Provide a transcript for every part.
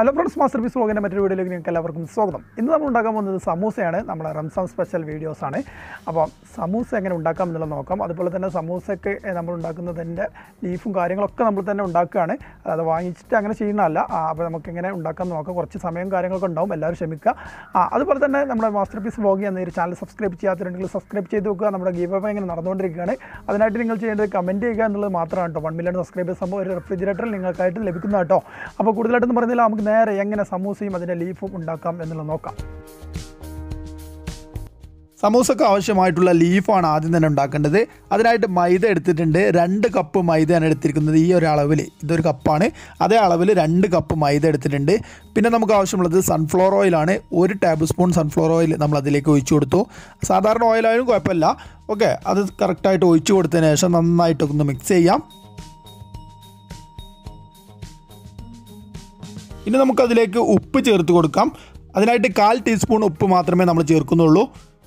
Hello friends master piece വ്ളോഗിന്റെ മറ്റൊരു വീഡിയോയിലേക്ക് നിങ്ങൾക്ക് എല്ലാവർക്കും സ്വാഗതം. ഇന്ന് നമ്മൾ ഉണ്ടാക്കാൻ പോകുന്നത് സമൂസയാണ്. നമ്മുടെ റംസാൻ സ്പെഷ്യൽ വീഡിയോസാണ് അപ്പോൾ സമൂസ എങ്ങനെ ഉണ്ടാക്കാം എന്നുള്ളത് നോക്കാം. അതുപോലെ തന്നെ സമൂസയ്ക്ക് നമ്മൾ ഉണ്ടാക്കുന്നതിന്റെ ലീഫും കാര്യങ്ങളൊക്കെ നമ്മൾ തന്നെ ഉണ്ടാക്കുകയാണ്. അത് വാങ്ങിച്ചിട്ട് അങ്ങനെ ചെയ്യുന്നതല്ല. അപ്പോൾ നമുക്ക് എങ്ങനെ ഉണ്ടാക്കാം എന്ന് നോക്കാം. കുറച്ച് സമയം കാര്യങ്ങളൊക്കെ ഉണ്ടാവും. എല്ലാവരും ക്ഷമിക്കുക. അതുപോലെ തന്നെ നമ്മുടെ മാസ്റ്റർ പീസ് വ്ളോഗ് എന്ന ഒരു ചാനൽ സബ്സ്ക്രൈബ് ചെയ്യാത്തിട്ടുണ്ടെങ്കിൽ സബ്സ്ക്രൈബ് ചെയ്ത് നോക്കുക നമ്മുടെ ഗീവ് അപ്പ് ഇങ്ങനെ നടന്നുകൊണ്ടിരിക്കുകയാണ്. അതിനായിട്ട് നിങ്ങൾ ചെയ്യേണ്ടത് കമന്റ് ചെയ്യുക എന്നുള്ളത് മാത്രമാണ് കേട്ടോ. വൺ മില്യൺ സബ്സ്ക്രൈബേഴ്സ് ആകുമ്പോൾ ഒരു റെഫ്രിജറേറ്റർ നിങ്ങൾക്കായിട്ട് ലഭിക്കുന്ന കേട്ടോ. അപ്പോൾ കൂടുതലായിട്ടൊന്നും പറയുന്നില്ല നമുക്ക് നേരെ എങ്ങനെ സമൂസയും അതിന്റെ ലീഫും ഉണ്ടാക്കാം എന്നുള്ളത് നോക്കാം. സമൂസക്ക് ആവശ്യമായിട്ടുള്ള ലീഫാണ് ആദ്യം തന്നെ ഉണ്ടാക്കേണ്ടത്. അതിനായിട്ട് മൈദ എടുത്തിട്ടുണ്ട്. രണ്ട് കപ്പ് മൈദയാണ് എടുത്തിരിക്കുന്നത് ഈ ഒരു അളവിൽ ഇതൊരു കപ്പാണ്. അതേ അളവിൽ രണ്ട് കപ്പ് മൈദ എടുത്തിട്ടുണ്ട്. പിന്നെ നമുക്ക് ആവശ്യമുള്ളത് സൺഫ്ലവർ ഓയിലാണ് ഒരു ടേബിൾ സ്പൂൺ സൺഫ്ലവർ ഓയിൽ നമ്മൾ അതിലേക്ക് ഒഴിച്ചു കൊടുത്തു. സാധാരണ ഓയിലായാലും കുഴപ്പമില്ല. ഓക്കെ അത് കറക്റ്റായിട്ട് ഒഴിച്ചു കൊടുത്തതിന് ശേഷം നന്നായിട്ടൊന്ന് മിക്സ് ചെയ്യാം. ഇനി നമുക്കതിലേക്ക് ഉപ്പ് ചേർത്ത് കൊടുക്കാം. അതിനായിട്ട് കാൽ ടീസ്പൂൺ ഉപ്പ് മാത്രമേ നമ്മൾ ചേർക്കുന്നുള്ളൂ.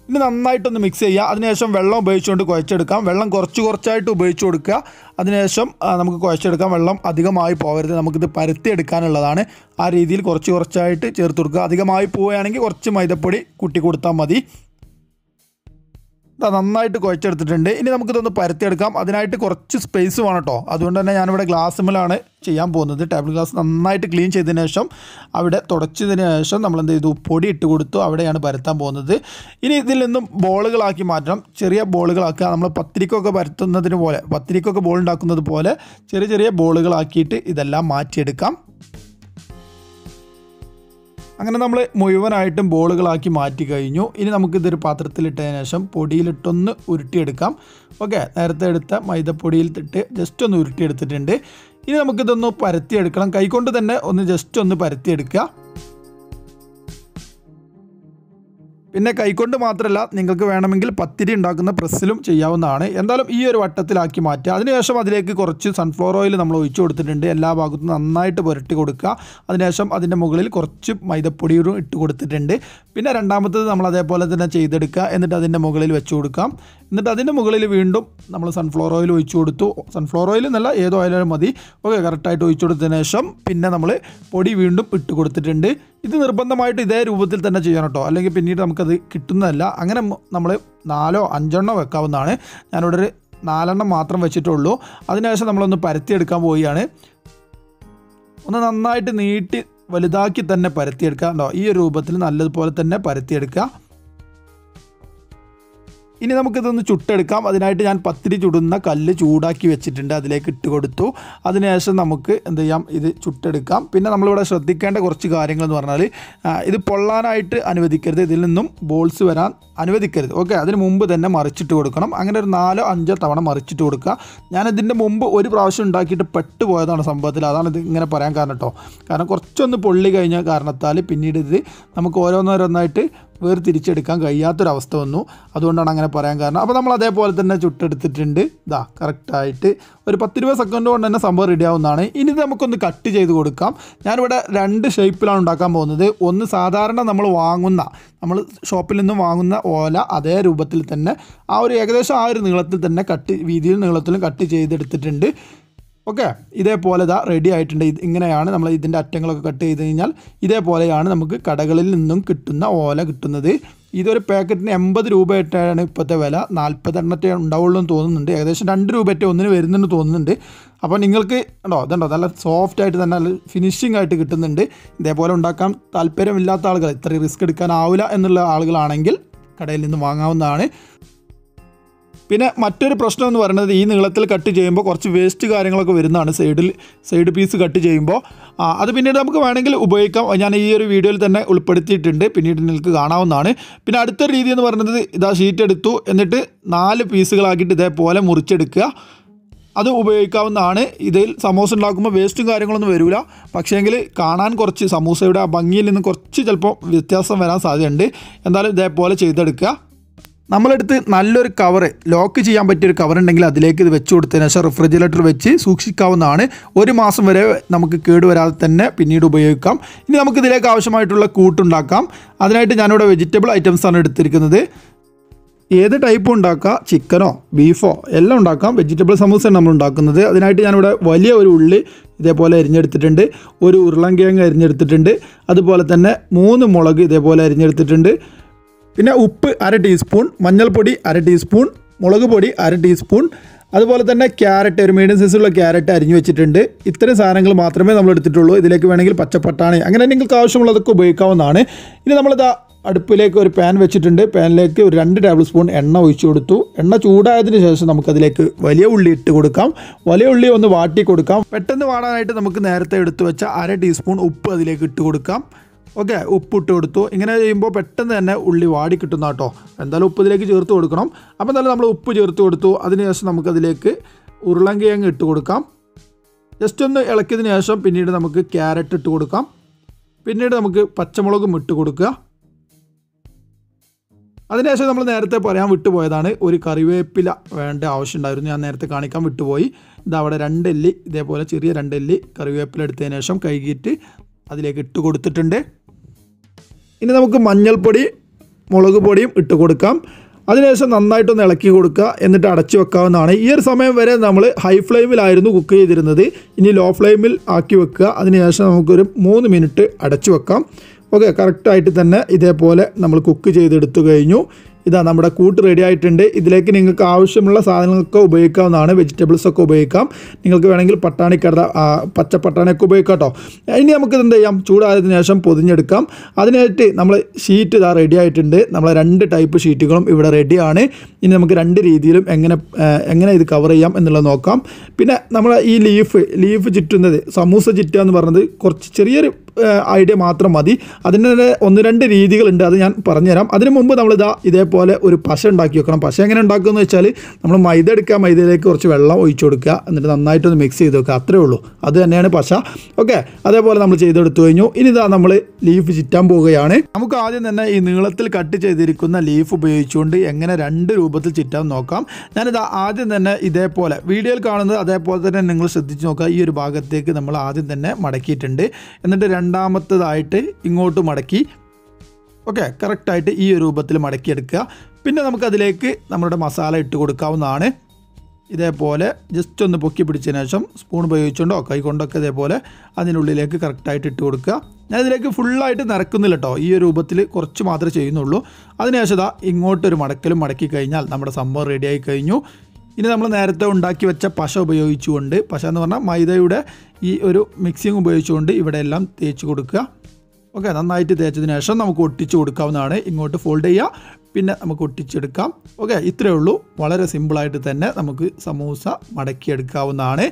ഇനി നന്നായിട്ടൊന്ന് മിക്സ് ചെയ്യുക. അതിനുശേഷം വെള്ളം ഉപയോഗിച്ചുകൊണ്ട് കുഴച്ചെടുക്കാം. വെള്ളം കുറച്ച് കുറച്ചായിട്ട് ഉപയോഗിച്ച് കൊടുക്കുക. അതിനുശേഷം നമുക്ക് കുഴച്ചെടുക്കാം. വെള്ളം അധികമായി പോകരുത്. നമുക്കിത് പരത്തി എടുക്കാനുള്ളതാണ് ആ രീതിയിൽ കുറച്ച് കുറച്ചായിട്ട് ചേർത്ത് കൊടുക്കുക. അധികമായി പോവുകയാണെങ്കിൽ കുറച്ച് മൈദപ്പൊടി കൂട്ടി കൊടുത്താൽ മതി. നന്നായിട്ട് കുഴച്ചെടുത്തിട്ടുണ്ട്. ഇനി നമുക്കിതൊന്ന് പരത്തിയെടുക്കാം. അതിനായിട്ട് കുറച്ച് സ്പേസ് വേണം കേട്ടോ. അതുകൊണ്ട് തന്നെ ഞാനിവിടെ ഗ്ലാസ്സുമ്മലാണ് ചെയ്യാൻ പോകുന്നത്. ടേബിൾ ഗ്ലാസ് നന്നായിട്ട് ക്ലീൻ ചെയ്തതിന് ശേഷം അവിടെ തുടച്ചതിന് ശേഷം നമ്മൾ എന്ത് ചെയ്തു? പൊടി ഇട്ട് കൊടുത്തു. അവിടെയാണ് പരത്താൻ പോകുന്നത്. ഇനി ഇതിൽ നിന്നും ബോളുകളാക്കി മാറ്റണം. ചെറിയ ബോളുകളാക്കുക. നമ്മൾ പത്തിരിക്കൊക്കെ പരത്തുന്നതിന് പോലെ പത്തിരിക്കൊക്കെ ബോൾ ഉണ്ടാക്കുന്നത് പോലെ ചെറിയ ചെറിയ ബോളുകളാക്കിയിട്ട് ഇതെല്ലാം മാറ്റിയെടുക്കാം. അങ്ങനെ നമ്മൾ മുഴുവനായിട്ടും ബോളുകളാക്കി മാറ്റി കഴിഞ്ഞു. ഇനി നമുക്കിതൊരു പാത്രത്തിലിട്ടതിന് ശേഷം പൊടിയിലിട്ടൊന്ന് ഉരുട്ടിയെടുക്കാം. ഓക്കെ നേരത്തെ എടുത്ത മൈദപ്പൊടിയിൽ ഇട്ട് ജസ്റ്റ് ഒന്ന് ഉരുട്ടിയെടുത്തിട്ടുണ്ട്. ഇനി നമുക്കിതൊന്ന് പരത്തിയെടുക്കണം. കൈകൊണ്ട് തന്നെ ഒന്ന് ജസ്റ്റ് ഒന്ന് പരത്തിയെടുക്കുക. പിന്നെ കൈകൊണ്ട് മാത്രമല്ല നിങ്ങൾക്ക് വേണമെങ്കിൽ പത്തിരി ഉണ്ടാക്കുന്ന പ്രസ്സിലും ചെയ്യാവുന്നതാണ്. എന്തായാലും ഈ ഒരു വട്ടത്തിലാക്കി മാറ്റുക. അതിനുശേഷം അതിലേക്ക് കുറച്ച് സൺഫ്ലവർ ഓയിൽ നമ്മൾ ഒഴിച്ചു കൊടുത്തിട്ടുണ്ട്. എല്ലാ ഭാഗത്തും നന്നായിട്ട് പുരട്ടി കൊടുക്കുക. അതിനുശേഷം അതിന്റെ മുകളിൽ കുറച്ച് മൈദപ്പൊടിയും ഇട്ട് കൊടുത്തിട്ടുണ്ട്. പിന്നെ രണ്ടാമത്തത് നമ്മൾ അതേപോലെ തന്നെ ചെയ്തെടുക്കുക. എന്നിട്ട് അതിന്റെ മുകളിൽ വെച്ച് കൊടുക്കാം. എന്നിട്ട് അതിന്റെ മുകളിൽ വീണ്ടും നമ്മൾ സൺഫ്ലവർ ഓയിൽ ഒഴിച്ചു കൊടുത്തു. സൺഫ്ലവർ ഓയിൽ എന്നല്ല ഏത് ഓയിലും മതി. ഓക്കെ കറക്റ്റായിട്ട് ഒഴിച്ചു കൊടുത്തതിന് ശേഷം പിന്നെ നമ്മൾ പൊടി വീണ്ടും ഇട്ട് കൊടുത്തിട്ടുണ്ട്. ഇത് നിർബന്ധമായിട്ട് ഇതേ രൂപത്തിൽ തന്നെ ചെയ്യണം കേട്ടോ അല്ലെങ്കിൽ പിന്നീട് നമുക്കത് കിട്ടുന്നതല്ല. അങ്ങനെ നമ്മൾ നാലോ അഞ്ചെണ്ണോ വെക്കാവുന്നതാണ്. ഞാനിവിടെ ഒരു നാലെണ്ണം മാത്രം വെച്ചിട്ടുള്ളൂ. അതിനുശേഷം നമ്മളൊന്ന് പരത്തിയെടുക്കാൻ പോവുകയാണ്. ഒന്ന് നന്നായിട്ട് നീട്ടി വലുതാക്കി തന്നെ പരത്തിയെടുക്കുക കേട്ടോ ഈ രൂപത്തിൽ നല്ലതുപോലെ തന്നെ പരത്തിയെടുക്കുക. ഇനി നമുക്കിതൊന്ന് ചുട്ടെടുക്കാം. അതിനായിട്ട് ഞാൻ പത്തിരി ചുടുന്ന കല്ല് ചൂടാക്കി വെച്ചിട്ടുണ്ട്. അതിലേക്ക് ഇട്ട് കൊടുത്തു. അതിനുശേഷം നമുക്ക് എന്ത് ചെയ്യാം? ഇത് ചുട്ടെടുക്കാം. പിന്നെ നമ്മളിവിടെ ശ്രദ്ധിക്കേണ്ട കുറച്ച് കാര്യങ്ങൾ എന്ന് പറഞ്ഞാൽ ഇത് പൊള്ളാനായിട്ട് അനുവദിക്കരുത്. ഇതിൽ നിന്നും ബോൾസ് വരാൻ അനുവദിക്കരുത്. ഓക്കെ അതിന് മുമ്പ് തന്നെ മറിച്ചിട്ട് കൊടുക്കണം. അങ്ങനെ ഒരു നാലോ അഞ്ചോ തവണ മറിച്ചിട്ട് കൊടുക്കുക. ഞാൻ ഇതിന്റെ മുമ്പ് ഒരു പ്രാവശ്യം ഉണ്ടാക്കിയിട്ട് പെട്ടുപോയതാണ് സംഭവത്തിൽ. അതാണ് ഇത് ഇങ്ങനെ പറയാൻ കാരണം കേട്ടോ കാരണം കുറച്ചൊന്ന് പൊള്ളി കഴിഞ്ഞ കാരണത്താൽ പിന്നീട് ഇത് നമുക്ക് ഓരോന്നോരോന്നായിട്ട് വേർതിരിച്ചെടുക്കാൻ കഴിയാത്തൊരവസ്ഥ വന്നു. അതുകൊണ്ടാണ് അങ്ങനെ പറയാൻ കാരണം. അപ്പോൾ നമ്മൾ അതേപോലെ തന്നെ ചുട്ടെടുത്തിട്ടുണ്ട്. ഇതാ കറക്റ്റായിട്ട് ഒരു പത്തിരുപത് സെക്കൻഡ് കൊണ്ട് തന്നെ സംഭവം റെഡി ആവുന്നതാണ്. ഇനി നമുക്കൊന്ന് കട്ട് ചെയ്ത് കൊടുക്കാം. ഞാനിവിടെ രണ്ട് ഷേപ്പിലാണ് ഉണ്ടാക്കാൻ പോകുന്നത്. ഒന്ന് സാധാരണ നമ്മൾ വാങ്ങുന്ന നമ്മൾ ഷോപ്പിൽ നിന്ന് വാങ്ങുന്ന ഓല അതേ രൂപത്തിൽ തന്നെ ആ ഒരു ഏകദേശം ആ ഒരു നീളത്തിൽ തന്നെ കട്ട് വീതിയിലും നീളത്തിലും കട്ട് ചെയ്തെടുത്തിട്ടുണ്ട്. ഓക്കെ? ഇതേപോലെ ഇതാ റെഡി ആയിട്ടുണ്ട്. ഇത് ഇങ്ങനെയാണ് നമ്മൾ ഇതിന്റെ അറ്റങ്ങളൊക്കെ കട്ട് ചെയ്ത് കഴിഞ്ഞാൽ ഇതേപോലെയാണ് നമുക്ക് കടകളിൽ നിന്നും കിട്ടുന്ന ഓല കിട്ടുന്നത്. ഇതൊരു പാക്കറ്റിന് എൺപത് രൂപയായിട്ടാണ് ഇപ്പോഴത്തെ വില. നാൽപ്പത്തെണ്ണത്തെ ഉണ്ടാവുള്ളൂ എന്ന് തോന്നുന്നുണ്ട്. ഏകദേശം രണ്ട് രൂപയൊക്കെ ഒന്നിന് വരുന്നുണ്ട് തോന്നുന്നുണ്ട്. അപ്പോൾ നിങ്ങൾക്ക് ഉണ്ടോ? അതുണ്ടോ നല്ല സോഫ്റ്റ് ആയിട്ട് തന്നെ നല്ല ഫിനിഷിംഗ് ആയിട്ട് കിട്ടുന്നുണ്ട്. ഇതേപോലെ ഉണ്ടാക്കാൻ താല്പര്യമില്ലാത്ത ആളുകൾ ഇത്രയും റിസ്ക് എടുക്കാനാവില്ല എന്നുള്ള ആളുകളാണെങ്കിൽ കടയിൽ നിന്ന് വാങ്ങാവുന്നതാണ്. പിന്നെ മറ്റൊരു പ്രശ്നം എന്ന് പറയുന്നത് ഈ നീളത്തിൽ കട്ട് ചെയ്യുമ്പോൾ കുറച്ച് വേസ്റ്റ് കാര്യങ്ങളൊക്കെ വരുന്നതാണ് സൈഡിൽ സൈഡ് പീസ് കട്ട് ചെയ്യുമ്പോൾ. അത് പിന്നീട് നമുക്ക് വേണമെങ്കിൽ ഉപയോഗിക്കാം. ഞാൻ ഈ ഒരു വീഡിയോയിൽ തന്നെ ഉൾപ്പെടുത്തിയിട്ടുണ്ട്. പിന്നീട് നിങ്ങൾക്ക് കാണാവുന്നതാണ്. പിന്നെ അടുത്തൊരു രീതി എന്ന് പറയുന്നത് ഇതാ ഷീറ്റ് എടുത്തു. എന്നിട്ട് നാല് പീസുകളാക്കിയിട്ട് ഇതേപോലെ മുറിച്ചെടുക്കുക. അത് ഉപയോഗിക്കാവുന്നതാണ്. ഇതിൽ സമൂസ ഉണ്ടാക്കുമ്പോൾ വേസ്റ്റും കാര്യങ്ങളൊന്നും വരില്ല പക്ഷേങ്കിൽ കാണാൻ കുറച്ച് സമൂസയുടെ ആ ഭംഗിയിൽ നിന്ന് കുറച്ച് ചിലപ്പോൾ വ്യത്യാസം വരാൻ സാധ്യതയുണ്ട്. എന്തായാലും ഇതേപോലെ ചെയ്തെടുക്കുക. നമ്മളെടുത്ത് നല്ലൊരു കവർ ലോക്ക് ചെയ്യാൻ പറ്റിയൊരു കവർ ഉണ്ടെങ്കിൽ അതിലേക്ക് ഇത് വെച്ച് കൊടുത്തതിന് ശേഷം റിഫ്രിജറേറ്റർ വെച്ച് സൂക്ഷിക്കാവുന്നതാണ്. ഒരു മാസം വരെ നമുക്ക് കേടുവരാതെ തന്നെ പിന്നീട് ഉപയോഗിക്കാം. ഇനി നമുക്ക് ഇതിലേക്ക് ആവശ്യമായിട്ടുള്ള കൂട്ടുണ്ടാക്കാം അതിനായിട്ട് ഞാനിവിടെ വെജിറ്റബിൾ ഐറ്റംസ് ആണ് എടുത്തിരിക്കുന്നത്. ഏത് ടൈപ്പ് ഉണ്ടാക്കാം. ചിക്കനോ ബീഫോ എല്ലാം ഉണ്ടാക്കാം. വെജിറ്റബിൾ സമൂസയാണ് നമ്മൾ ഉണ്ടാക്കുന്നത്. അതിനായിട്ട് ഞാനിവിടെ വലിയ ഒരു ഉള്ളി ഇതേപോലെ അരിഞ്ഞെടുത്തിട്ടുണ്ട്. ഒരു ഉരുളൻകിഴങ്ങ് അരിഞ്ഞെടുത്തിട്ടുണ്ട്. അതുപോലെ തന്നെ മൂന്ന് മുളക് ഇതേപോലെ അരിഞ്ഞെടുത്തിട്ടുണ്ട്. പിന്നെ ഉപ്പ് അര ടീസ്പൂൺ മഞ്ഞൾപ്പൊടി അര ടീസ്പൂൺ മുളക് പൊടി അര ടീസ്പൂൺ അതുപോലെ തന്നെ ക്യാരറ്റ് ഒരു മീഡിയം സൈസുള്ള ക്യാരറ്റ് അരിഞ്ഞു വെച്ചിട്ടുണ്ട്. ഇത്തരം സാധനങ്ങൾ മാത്രമേ നമ്മൾ എടുത്തിട്ടുള്ളൂ. ഇതിലേക്ക് വേണമെങ്കിൽ പച്ചപ്പട്ടാണി അങ്ങനെ നിങ്ങൾക്ക് ആവശ്യമുള്ളതൊക്കെ ഉപയോഗിക്കാവുന്നതാണ്. ഇനി നമ്മളിതാ അടുപ്പിലേക്ക് ഒരു പാൻ വെച്ചിട്ടുണ്ട്. പാനിലേക്ക് ഒരു രണ്ട് ടേബിൾ സ്പൂൺ എണ്ണ ഒഴിച്ചു കൊടുത്തു. എണ്ണ ചൂടായതിന് ശേഷം നമുക്കതിലേക്ക് വലിയ ഉള്ളി ഇട്ട് കൊടുക്കാം. വലിയ ഉള്ളി ഒന്ന് വാട്ടി കൊടുക്കാം. പെട്ടെന്ന് വാടാനായിട്ട് നമുക്ക് നേരത്തെ എടുത്തു വെച്ച അര ടീസ്പൂൺ ഉപ്പ് അതിലേക്ക് ഇട്ട് കൊടുക്കാം. ഓക്കെ ഉപ്പിട്ട് കൊടുത്തു. ഇങ്ങനെ ചെയ്യുമ്പോൾ പെട്ടെന്ന് തന്നെ ഉള്ളി വാടി കിട്ടുന്ന കേട്ടോ. എന്തായാലും ഉപ്പ് ഇതിലേക്ക് ചേർത്ത് കൊടുക്കണം. അപ്പോൾ എന്തായാലും നമ്മൾ ഉപ്പ് ചേർത്ത് കൊടുത്തു. അതിനുശേഷം നമുക്കതിലേക്ക് ഉരുളങ്കിഴങ്ങ് ഇട്ട് കൊടുക്കാം. ജസ്റ്റ് ഒന്ന് ഇളക്കിയതിന് ശേഷം പിന്നീട് നമുക്ക് ക്യാരറ്റ് ഇട്ട് കൊടുക്കാം. പിന്നീട് നമുക്ക് പച്ചമുളകും ഇട്ട് കൊടുക്കുക. അതിനുശേഷം നമ്മൾ നേരത്തെ പറയാൻ വിട്ടുപോയതാണ്. ഒരു കറിവേപ്പില വേണ്ട ആവശ്യമുണ്ടായിരുന്നു ഞാൻ നേരത്തെ കാണിക്കാൻ വിട്ടുപോയി. ഇതാ അവിടെ രണ്ടെല്ലി ഇതേപോലെ ചെറിയ രണ്ടെല്ലി കറിവേപ്പില എടുത്തതിന് ശേഷം കഴുകിയിട്ട് അതിലേക്ക് ഇട്ട് കൊടുത്തിട്ടുണ്ട്. ഇനി നമുക്ക് മഞ്ഞൾപ്പൊടി മുളക് പൊടിയും ഇട്ട് കൊടുക്കാം. അതിനുശേഷം നന്നായിട്ടൊന്ന് ഇളക്കി കൊടുക്കുക. എന്നിട്ട് അടച്ചു വെക്കാവുന്നതാണ്. ഈ ഒരു സമയം വരെ നമ്മൾ ഹൈ ഫ്ലെയിമിലായിരുന്നു കുക്ക് ചെയ്തിരുന്നത്. ഇനി ലോ ഫ്ലെയിമിൽ ആക്കി വെക്കുക. അതിനുശേഷം നമുക്കൊരു മൂന്ന് മിനിറ്റ് അടച്ചു വെക്കാം. ഓക്കെ കറക്റ്റായിട്ട് തന്നെ ഇതേപോലെ നമ്മൾ കുക്ക് ചെയ്തെടുത്തു കഴിഞ്ഞു. ഇതാ നമ്മുടെ കൂട്ട് റെഡി ആയിട്ടുണ്ട്. ഇതിലേക്ക് നിങ്ങൾക്ക് ആവശ്യമുള്ള സാധനങ്ങളൊക്കെ ഉപയോഗിക്കാവുന്നതാണ്. വെജിറ്റബിൾസ് ഒക്കെ ഉപയോഗിക്കാം. നിങ്ങൾക്ക് വേണമെങ്കിൽ പട്ടാണിക്കട കട പച്ച പട്ടാണിയൊക്കെ ഉപയോഗിക്കാം കേട്ടോ. ഇനി നമുക്ക് എന്ത് ചെയ്യാം? ചൂടായതിനു ശേഷം പൊതിഞ്ഞെടുക്കാം. അതിനായിട്ട് നമ്മൾ ഷീറ്റ് ഇതാ റെഡി ആയിട്ടുണ്ട്. നമ്മൾ രണ്ട് ടൈപ്പ് ഷീറ്റുകളും ഇവിടെ റെഡിയാണ് ഇനി നമുക്ക് രണ്ട് രീതിയിലും എങ്ങനെ എങ്ങനെ ഇത് കവർ ചെയ്യാം എന്നുള്ളത് നോക്കാം. പിന്നെ നമ്മൾ ഈ ലീഫ് ലീഫ് ചുറ്റുന്നത് സമൂസ ചുറ്റുക എന്ന് പറയുന്നത് കുറച്ച് ചെറിയൊരു ഐഡിയ മാത്രം മതി. അതിന്റെ ഒന്ന് രണ്ട് രീതികളുണ്ട് അത് ഞാൻ പറഞ്ഞുതരാം. അതിന് മുമ്പ് നമ്മളിതാ ഇതേപോലെ ഒരു പശ ഉണ്ടാക്കി വെക്കണം. പശ എങ്ങനെ ഉണ്ടാക്കുമെന്ന് വെച്ചാൽ നമ്മൾ മൈദ എടുക്കുക മൈദയിലേക്ക് കുറച്ച് വെള്ളം ഒഴിച്ചു കൊടുക്കുക എന്നിട്ട് നന്നായിട്ടൊന്ന് മിക്സ് ചെയ്ത് വെക്കുക. അത്രേ ഉള്ളൂ. അത് തന്നെയാണ് പശ. ഓക്കെ അതേപോലെ നമ്മൾ ചെയ്തെടുത്തു കഴിഞ്ഞു. ഇനി ഇതാ നമ്മൾ ലീഫ് ചുറ്റാൻ പോവുകയാണ്. നമുക്ക് ആദ്യം തന്നെ ഈ നീളത്തിൽ കട്ട് ചെയ്തിരിക്കുന്ന ലീഫ് ഉപയോഗിച്ചുകൊണ്ട് എങ്ങനെ രണ്ട് രൂപത്തിൽ ചുറ്റാൻ നോക്കാം. ഞാനിതാ ആദ്യം തന്നെ ഇതേപോലെ വീഡിയോയിൽ കാണുന്നത് അതേപോലെ തന്നെ നിങ്ങൾ ശ്രദ്ധിച്ച് നോക്കുക. ഈ ഒരു ഭാഗത്തേക്ക് നമ്മൾ ആദ്യം തന്നെ മടക്കിയിട്ടുണ്ട്. എന്നിട്ട് രണ്ടാമത്തതായിട്ട് ഇങ്ങോട്ട് മടക്കി. ഓക്കെ കറക്റ്റായിട്ട് ഈ രൂപത്തിൽ മടക്കിയെടുക്കുക. പിന്നെ നമുക്കതിലേക്ക് നമ്മുടെ മസാല ഇട്ട് കൊടുക്കാവുന്നതാണ്. ഇതേപോലെ ജസ്റ്റ് ഒന്ന് പൊക്കി പിടിച്ചതിന് ശേഷം സ്പൂൺ ഉപയോഗിച്ചുകൊണ്ടോ കൈ കൊണ്ടൊക്കെ ഇതേപോലെ അതിനുള്ളിലേക്ക് കറക്റ്റായിട്ട് ഇട്ട് കൊടുക്കുക. ഞാൻ ഇതിലേക്ക് ഫുള്ളായിട്ട് നിറക്കുന്നില്ല കേട്ടോ ഈ ഒരു രൂപത്തിൽ കുറച്ച് മാത്രമേ ചെയ്യുന്നുള്ളൂ. അതിനുശേഷം ഇങ്ങോട്ടൊരു മടക്കലും മടക്കി കഴിഞ്ഞാൽ നമ്മുടെ സംഭവം റെഡിയായി കഴിഞ്ഞു. ഇനി നമ്മൾ നേരത്തെ ഉണ്ടാക്കി വെച്ച പശ ഉപയോഗിച്ചുകൊണ്ട് പശ എന്ന് പറഞ്ഞാൽ മൈദയുടെ ഈ ഒരു മിക്സിങ് ഉപയോഗിച്ചുകൊണ്ട് ഇവിടെ എല്ലാം തേച്ച് കൊടുക്കുക. ഓക്കെ നന്നായിട്ട് തേച്ചതിന് ശേഷം നമുക്ക് ഒട്ടിച്ച് കൊടുക്കാവുന്നതാണ്. ഇങ്ങോട്ട് ഫോൾഡ് ചെയ്യുക പിന്നെ നമുക്ക് ഒട്ടിച്ചെടുക്കാം. ഓക്കെ ഇത്രയേ ഉള്ളൂ. വളരെ സിമ്പിളായിട്ട് തന്നെ നമുക്ക് സമൂസ മടക്കിയെടുക്കാവുന്നതാണ്.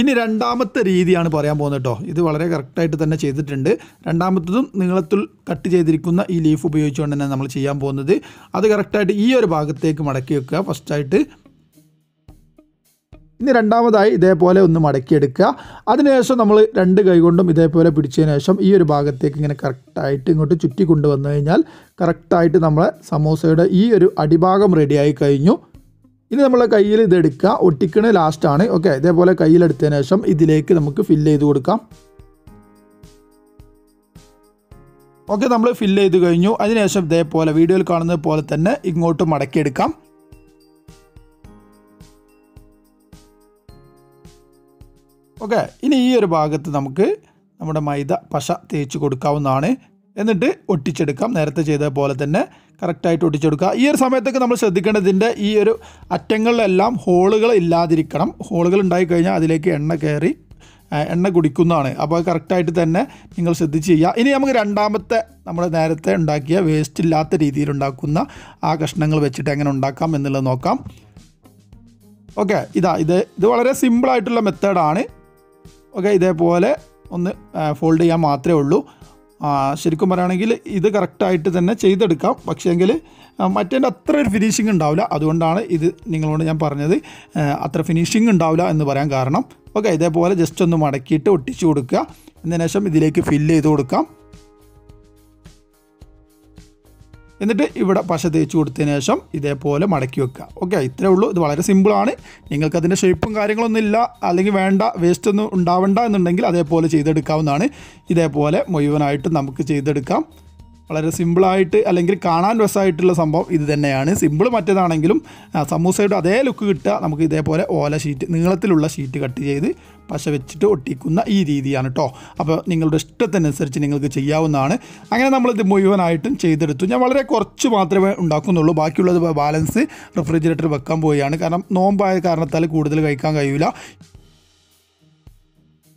ഇനി രണ്ടാമത്തെ രീതിയാണ് പറയാൻ പോകുന്നത് കേട്ടോ ഇത് വളരെ കറക്റ്റായിട്ട് തന്നെ ചെയ്തിട്ടുണ്ട്. രണ്ടാമത്തതും നീളത്തിൽ കട്ട് ചെയ്തിരിക്കുന്ന ഈ ലീഫ് ഉപയോഗിച്ചുകൊണ്ട് തന്നെ നമ്മൾ ചെയ്യാൻ പോകുന്നത്. അത് കറക്റ്റായിട്ട് ഈ ഒരു ഭാഗത്തേക്ക് മടക്കി വെക്കുക. ഫസ്റ്റായിട്ട് ഇനി രണ്ടാമതായി ഇതേപോലെ ഒന്ന് മടക്കിയെടുക്കുക. അതിനുശേഷം നമ്മൾ രണ്ട് കൈ കൊണ്ടും ഇതേപോലെ പിടിച്ചതിന് ശേഷം ഈ ഒരു ഭാഗത്തേക്ക് ഇങ്ങനെ കറക്റ്റായിട്ട് ഇങ്ങോട്ട് ചുറ്റി കൊണ്ടുവന്നു കഴിഞ്ഞാൽ കറക്റ്റായിട്ട് നമ്മളെ സമോസയുടെ ഈ ഒരു അടിഭാഗം റെഡിയായി കഴിഞ്ഞു. ഇനി നമ്മളെ കയ്യിൽ ഇതെടുക്കുക ഒട്ടിക്കണ ലാസ്റ്റാണ് ഓക്കെ ഇതേപോലെ കയ്യിലെടുത്തതിന് ശേഷം ഇതിലേക്ക് നമുക്ക് ഫില്ല് ചെയ്ത് കൊടുക്കാം. ഓക്കെ നമ്മൾ ഫില്ല് ചെയ്ത് കഴിഞ്ഞു. അതിനുശേഷം ഇതേപോലെ വീഡിയോയിൽ കാണുന്നത് പോലെ തന്നെ ഇങ്ങോട്ട് മടക്കിയെടുക്കാം. ഓക്കെ ഇനി ഈ ഒരു ഭാഗത്ത് നമുക്ക് നമ്മുടെ മൈദ പശ തേച്ച് കൊടുക്കാവുന്നതാണ്. എന്നിട്ട് ഒട്ടിച്ചെടുക്കാം. നേരത്തെ ചെയ്ത പോലെ തന്നെ കറക്റ്റായിട്ട് ഒട്ടിച്ചെടുക്കുക. ഈ ഒരു സമയത്തൊക്കെ നമ്മൾ ശ്രദ്ധിക്കേണ്ടതിന്റെ ഈ ഒരു അറ്റങ്ങളിലെല്ലാം ഹോളുകൾ ഇല്ലാതിരിക്കണം. ഹോളുകൾ ഉണ്ടായിക്കഴിഞ്ഞാൽ അതിലേക്ക് എണ്ണ കയറി എണ്ണ കുടിക്കുന്നതാണ്. അപ്പോൾ കറക്റ്റായിട്ട് തന്നെ നിങ്ങൾ ശ്രദ്ധിച്ച് ചെയ്യുക. ഇനി നമുക്ക് രണ്ടാമത്തെ നമ്മൾ നേരത്തെ ഉണ്ടാക്കിയ വേസ്റ്റ് ഇല്ലാത്ത രീതിയിൽ ഉണ്ടാക്കുന്ന ആ കഷ്ണങ്ങൾ വെച്ചിട്ട് എങ്ങനെ ഉണ്ടാക്കാം എന്നുള്ളത് നോക്കാം. ഓക്കെ ഇതാ ഇത് ഇത് വളരെ സിമ്പിളായിട്ടുള്ള മെത്തേഡാണ് ഓക്കെ ഇതേപോലെ ഒന്ന് ഫോൾഡ് ചെയ്യാൻ മാത്രമേ ഉള്ളൂ. ശരിക്കും പറയുകയാണെങ്കിൽ ഇത് കറക്റ്റായിട്ട് തന്നെ ചെയ്തെടുക്കാം. പക്ഷേങ്കിൽ മറ്റേന്റെ അത്ര ഒരു ഫിനിഷിംഗ് ഉണ്ടാവില്ല. അതുകൊണ്ടാണ് ഇത് നിങ്ങളോട് ഞാൻ പറഞ്ഞത്. അത്ര ഫിനിഷിംഗ് ഉണ്ടാവില്ല എന്ന് പറയാൻ കാരണം. ഓക്കെ ഇതേപോലെ ജസ്റ്റ് ഒന്ന് മടക്കിയിട്ട് ഒട്ടിച്ചു കൊടുക്കുക. എന്നതിന് ശേഷം ഇതിലേക്ക് ഫില്ല് ചെയ്ത് കൊടുക്കാം. എന്നിട്ട് ഇവിടെ പശ തേച്ച് കൊടുത്തതിന് ശേഷം ഇതേപോലെ മടക്കി വെക്കുക. ഓക്കെ ഇത്രേ ഉള്ളൂ. ഇത് വളരെ സിമ്പിളാണ് നിങ്ങൾക്ക് അതിന്റെ ഷേപ്പും കാര്യങ്ങളൊന്നും ഇല്ല. അല്ലെങ്കിൽ വേണ്ട വേസ്റ്റ് ഒന്നും ഉണ്ടാവണ്ട എന്നുണ്ടെങ്കിൽ അതേപോലെ ചെയ്തെടുക്കാവുന്നതാണ്. ഇതേപോലെ മുഴുവനായിട്ട് നമുക്ക് ചെയ്തെടുക്കാം. വളരെ സിമ്പിളായിട്ട് അല്ലെങ്കിൽ കാണാൻ രസമായിട്ടുള്ള സംഭവം ഇത് തന്നെയാണ്. സിമ്പിൾ മറ്റേതാണെങ്കിലും സമൂസയുടെ അതേ ലുക്ക് കിട്ടുക നമുക്ക് ഇതേപോലെ ഓല ഷീറ്റ് നീളത്തിലുള്ള ഷീറ്റ് കട്ട് ചെയ്ത് പശ വെച്ചിട്ട് ഒട്ടിക്കുന്ന ഈ രീതിയാണ് കേട്ടോ അപ്പോൾ നിങ്ങളുടെ ഇഷ്ടത്തിനനുസരിച്ച് നിങ്ങൾക്ക് ചെയ്യാവുന്നതാണ്. അങ്ങനെ നമ്മളിത് മുഴുവനായിട്ടും ചെയ്തെടുത്തു. ഞാൻ വളരെ കുറച്ച് മാത്രമേ ഉണ്ടാക്കുന്നുള്ളൂ. ബാക്കിയുള്ളത് ബാലൻസ് റെഫ്രിജറേറ്റർ വെക്കാൻ പോവുകയാണ്. കാരണം നോമ്പായ കാരണത്താൽ കൂടുതൽ കഴിക്കാൻ കഴിയില്ല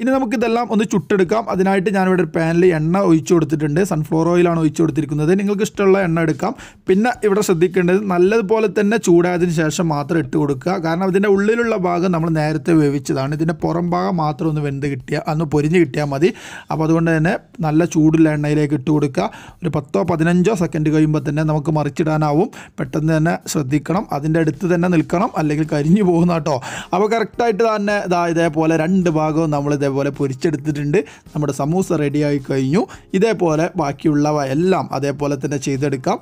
ഇനി നമുക്കിതെല്ലാം ഒന്ന് ചുട്ടെടുക്കാം. അതിനായിട്ട് ഞാനിവിടെ ഒരു പാനിൽ എണ്ണ ഒഴിച്ചു കൊടുത്തിട്ടുണ്ട്. സൺഫ്ലവർ ഓയിലാണ് ഒഴിച്ചു കൊടുത്തിരിക്കുന്നത്. നിങ്ങൾക്ക് ഇഷ്ടമുള്ള എണ്ണ എടുക്കാം. പിന്നെ ഇവിടെ ശ്രദ്ധിക്കേണ്ടത് നല്ലതുപോലെ തന്നെ ചൂടായതിന് ശേഷം മാത്രം ഇട്ട് കൊടുക്കുക. കാരണം ഇതിന്റെ ഉള്ളിലുള്ള ഭാഗം നമ്മൾ നേരത്തെ വേവിച്ചതാണ്. ഇതിന്റെ പുറം ഭാഗം മാത്രം ഒന്ന് വെന്ത് കിട്ടിയാൽ അന്ന് പൊരിഞ്ഞ് കിട്ടിയാൽ മതി. അപ്പോൾ അതുകൊണ്ട് തന്നെ നല്ല ചൂടുള്ള എണ്ണയിലേക്ക് ഇട്ട് കൊടുക്കുക. ഒരു പത്തോ പതിനഞ്ചോ സെക്കൻഡ് കഴിയുമ്പോൾ തന്നെ നമുക്ക് മറിച്ചിടാനാവും. പെട്ടെന്ന് തന്നെ ശ്രദ്ധിക്കണം. അതിന്റെ അടുത്ത് തന്നെ നിൽക്കണം. അല്ലെങ്കിൽ കരിഞ്ഞു പോകുന്ന കേട്ടോ. അപ്പോൾ കറക്റ്റായിട്ട് തന്നെ ഇതാ ഇതേപോലെ രണ്ട് ഭാഗവും നമ്മൾ ഇതേപോലെ പൊരിച്ചെടുത്തിട്ടുണ്ട്. നമ്മുടെ സമൂസ റെഡിയായി കഴിഞ്ഞു. ഇതേപോലെ ബാക്കിയുള്ളവ എല്ലാം അതേപോലെ തന്നെ ചെയ്തെടുക്കാം.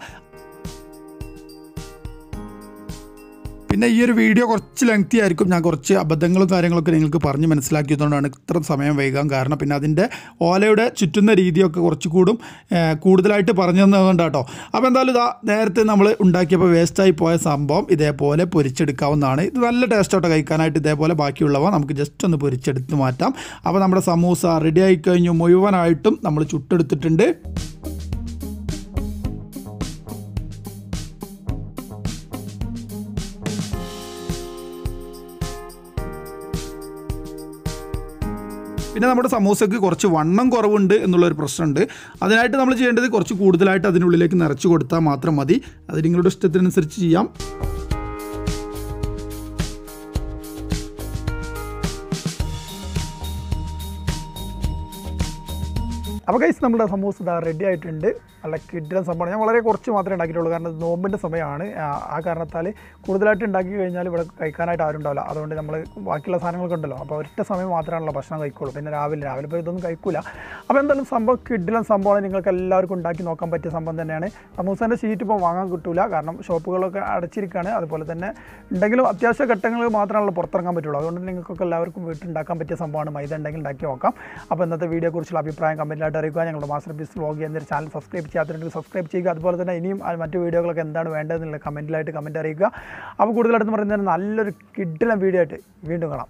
പിന്നെ ഈ ഒരു വീഡിയോ കുറച്ച് ലെങ്തി ആയിരിക്കും. ഞാൻ കുറച്ച് അബദ്ധങ്ങളും കാര്യങ്ങളൊക്കെ നിങ്ങൾക്ക് പറഞ്ഞ് മനസ്സിലാക്കിയതുകൊണ്ടാണ് ഇത്ര സമയം വൈകാൻ കാരണം. പിന്നെ അതിന്റെ ഓലയുടെ ചുറ്റുന്ന രീതിയൊക്കെ കുറച്ചുകൂടും കൂടും കൂടുതലായിട്ട് പറഞ്ഞു തന്നതുകൊണ്ട് കേട്ടോ അപ്പോൾ എന്തായാലും ഇതാ നേരത്തെ നമ്മൾ ഉണ്ടാക്കിയപ്പോൾ വേസ്റ്റായി പോയ സംഭവം ഇതേപോലെ പൊരിച്ചെടുക്കാവുന്നതാണ്. ഇത് നല്ല ടേസ്റ്റോടെ കഴിക്കാനായിട്ട് ഇതേപോലെ ബാക്കിയുള്ളവ. നമുക്ക് ജസ്റ്റ് ഒന്ന് പൊരിച്ചെടുത്ത് മാറ്റാം. അപ്പോൾ നമ്മുടെ സമൂസ റെഡി ആയിക്കഴിഞ്ഞു. മുഴുവനായിട്ടും നമ്മൾ ചുട്ടെടുത്തിട്ടുണ്ട്. പിന്നെ നമ്മുടെ സമോസയ്ക്ക് കുറച്ച് വണ്ണം കുറവുണ്ട് എന്നുള്ളൊരു പ്രശ്നമുണ്ട്. അതിനായിട്ട് നമ്മൾ ചെയ്യേണ്ടത് കുറച്ച് കൂടുതലായിട്ട് അതിനുള്ളിലേക്ക് നിറച്ച് കൊടുത്താൽ മാത്രം മതി. അത് നിങ്ങളുടെ ഇഷ്ടത്തിനനുസരിച്ച് ചെയ്യാം. അപ്പോൾ കൈസ് നമ്മുടെ സമൂസ ഇതാ റെഡി ആയിട്ടുണ്ട്. നല്ല കിഡിലൻ സംഭവമാണ്. ഞാൻ വളരെ കുറച്ച് മാത്രമേ ഉണ്ടാക്കിയിട്ടുള്ളൂ. കാരണം നോമ്പിന്റെ സമയമാണ്. ആ, കാരണത്താൽ കൂടുതലായിട്ട് ഉണ്ടാക്കി കഴിഞ്ഞാൽ ഇവിടെ കഴിക്കാനായിട്ട് ആരും ഉണ്ടാവില്ല. അതുകൊണ്ട് നമ്മൾ ബാക്കിയുള്ള സാധനങ്ങളൊക്കെ ഉണ്ടല്ലോ. അപ്പോൾ ഒറ്റ സമയം മാത്രമാണല്ലോ ഭക്ഷണം കഴിക്കുള്ളൂ. പിന്നെ രാവിലെ രാവിലെ ഇപ്പോൾ ഇതൊന്നും കഴിക്കില്ല അപ്പോൾ എന്തായാലും സംഭവം കിഡിലൻ സംഭവമാണ്. നിങ്ങൾക്ക് എല്ലാവർക്കും ഉണ്ടാക്കി നോക്കാൻ പറ്റിയ സംഭവം തന്നെയാണ്. സമൂസേന്റെ ഷീറ്റ് ഇപ്പോൾ വാങ്ങാൻ കിട്ടില്ല കാരണം ഷോപ്പുകളൊക്കെ അടച്ചിരിക്കുകയാണ്. അതുപോലെ തന്നെ ഉണ്ടെങ്കിലും അത്യാവശ്യ ഘട്ടങ്ങളിൽ മാത്രമാണല്ലോ പുറത്തിറങ്ങാൻ പറ്റുള്ളൂ. അതുകൊണ്ട് നിങ്ങൾക്കൊക്കെ എല്ലാവർക്കും വീട്ടിൽ ഉണ്ടാക്കാൻ പറ്റിയ സംഭവമാണ്. മൈദ ഉണ്ടെങ്കിൽ ഉണ്ടാക്കി നോക്കാം. അപ്പോൾ ഇന്നത്തെ വീഡിയോ കുറിച്ചുള്ള അഭിപ്രായം കമന്റിലായിട്ട് അറിയിക്കുക ഞങ്ങളുടെ മാസ്റ്റർ പീസ് വ്ലോഗ് എന്നൊരു ചാനൽ സബ്സ്ക്രൈബ് ചെയ്യാത്തതുണ്ടെങ്കിൽ സബ്സ്ക്രൈബ് ചെയ്യുക. അതുപോലെ തന്നെ ഇനിയും മറ്റു വീഡിയോകളൊക്കെ എന്താണ് വേണ്ടതെന്നുള്ള കമന്റിലായിട്ട് കമന്റ് അറിയിക്കുക. അപ്പോൾ കൂടുതലായിട്ട് പറയുന്നത് നല്ലൊരു കിഡിലം വീഡിയോ ആയിട്ട് വീണ്ടും കാണാം.